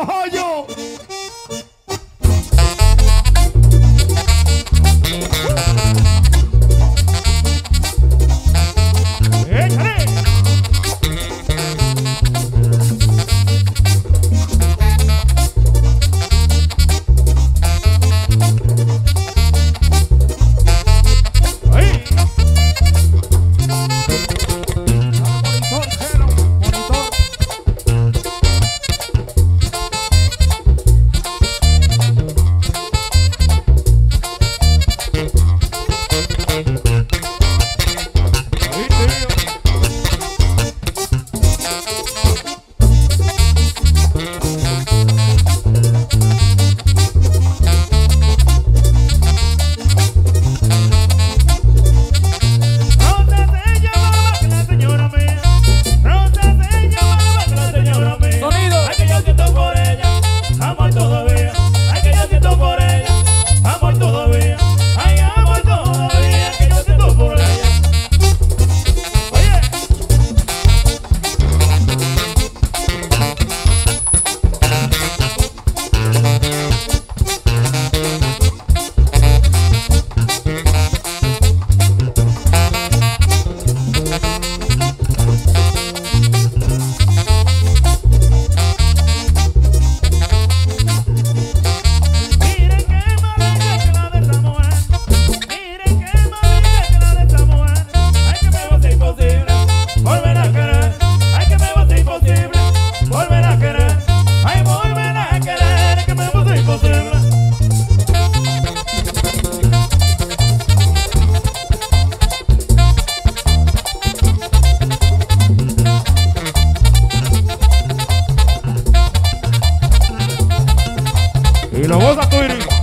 Oh, Oye, E não vamos a cubrir.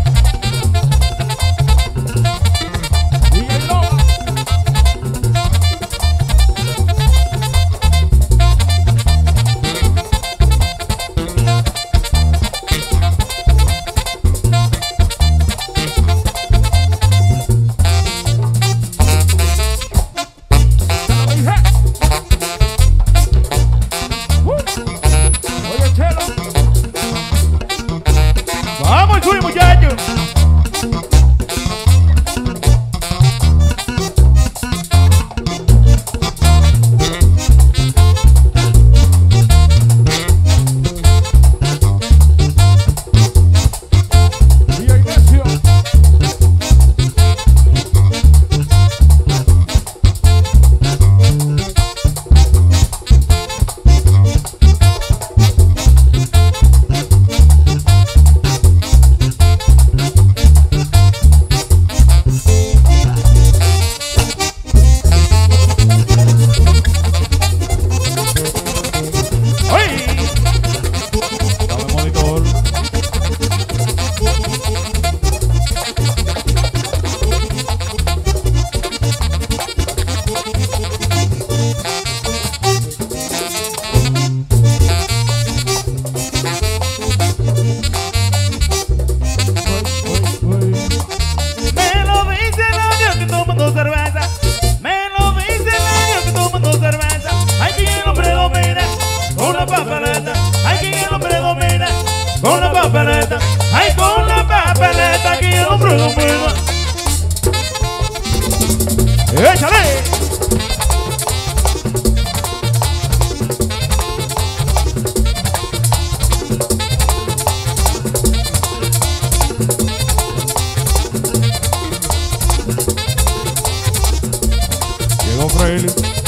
Smiley.